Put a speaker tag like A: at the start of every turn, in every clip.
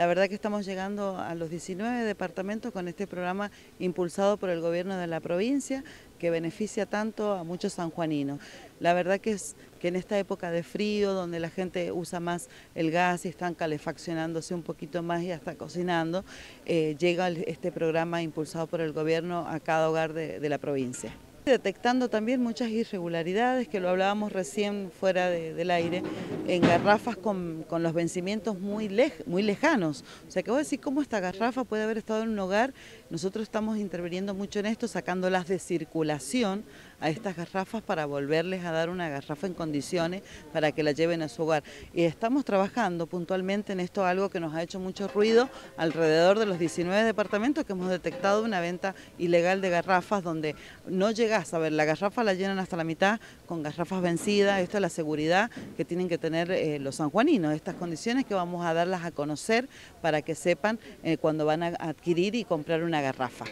A: La verdad que estamos llegando a los 19 departamentos con este programa impulsado por el gobierno de la provincia que beneficia tanto a muchos sanjuaninos. La verdad que es que en esta época de frío, donde la gente usa más el gas y están calefaccionándose un poquito más y hasta cocinando, eh, llega este programa impulsado por el gobierno a cada hogar de la provincia detectando también muchas irregularidades, que lo hablábamos recién fuera del aire, en garrafas con, los vencimientos muy, muy lejanos. O sea que vos decís, ¿cómo esta garrafa puede haber estado en un hogar? Nosotros estamos interviniendo mucho en esto, sacándolas de circulación a estas garrafas para volverles a dar una garrafa en condiciones para que la lleven a su hogar. Y estamos trabajando puntualmente en esto, algo que nos ha hecho mucho ruido alrededor de los 19 departamentos que hemos detectado una venta ilegal de garrafas donde no llegas a ver, la garrafa la llenan hasta la mitad con garrafas vencidas, esto es la seguridad que tienen que tener eh, los sanjuaninos, estas condiciones que vamos a darlas a conocer para que sepan eh, cuando van a adquirir y comprar una garrafa.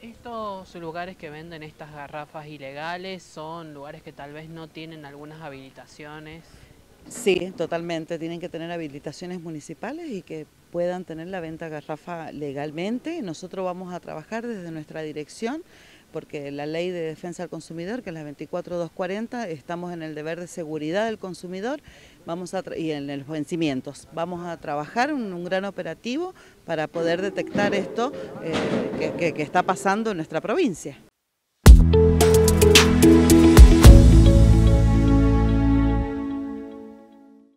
B: Estos lugares que venden estas garrafas ilegales son lugares que tal vez no tienen algunas habilitaciones.
A: Sí, totalmente. Tienen que tener habilitaciones municipales y que puedan tener la venta de garrafa legalmente. Nosotros vamos a trabajar desde nuestra dirección porque la ley de defensa del consumidor, que es la 24240, estamos en el deber de seguridad del consumidor vamos a y en los vencimientos. Vamos a trabajar en un gran operativo para poder detectar esto eh, que está pasando en nuestra provincia.